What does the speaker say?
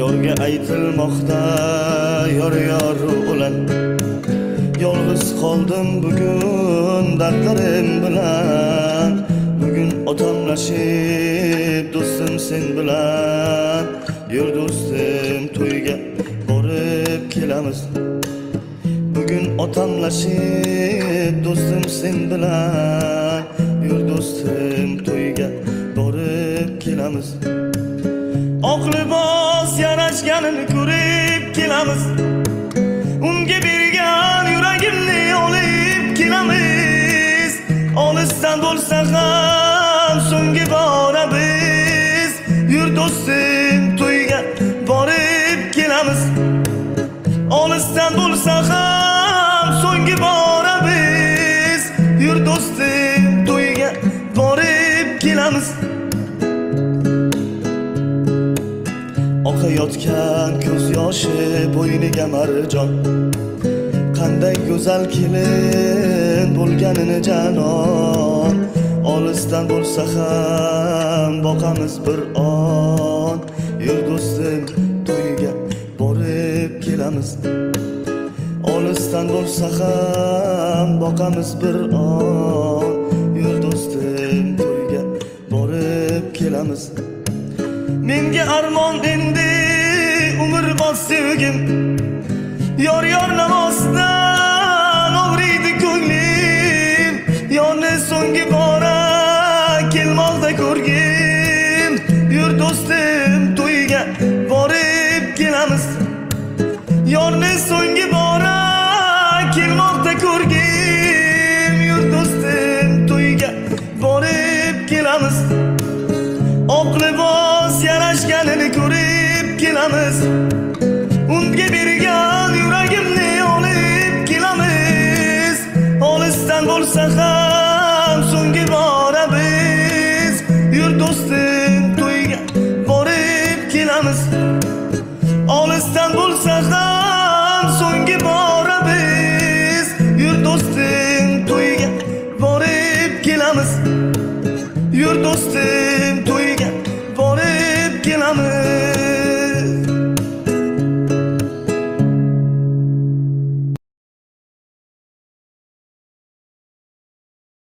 yorga aytilmoqda yor yor bilan yolg'iz qoldim bugun dardlarim bilan. Bugun otamlashib do'stim sen bilan. Yur do'stim to'yga borib kelamiz. Bugun otamlashib do'stim sen bilan. Yur do'stim borib oq libos yarashganini ko'rib kelamiz. Unga bergan yuragimni olib kelamiz. Olisdan bo'lsa ham so'nggi bora biz yur do'stim to'yga borib kelamiz. Olisdan bo'lsa ham so'nggi bora biz yur do'stim to'yga borib kelamiz. Oqayotgan ko'z yoshi bo'yniga marjon. Qanday go'zal kelin bo'lganini janon. Olisdan bo'lsa ham boqamiz bir on. Yur do'stim to'yiga borib kelamiz. Olisdan bo'lsa ham boqamiz bir on. Yur do'stim to'yiga borib kelamiz. Menga armon endi vurmaz sevgim. Yar yar namazdan ağrıydı gönlüm. Yani son gibi ara kelmalda görgim Yür dostum toyga varıp gelemiz Yani son gibi ara kelmalda görgim Yür dostum toyga varıp gelemiz Oqli boz yarashganini ko'rib kelamiz unga bergan yuragimni olib kelamiz olisdan bo'lsa ham so'nggi bora biz yur do'stim to'yga borib kelamiz olisdan bo'lsa ham so'nggi bora biz yur do'stim to'yga borib kelamiz yur do'stim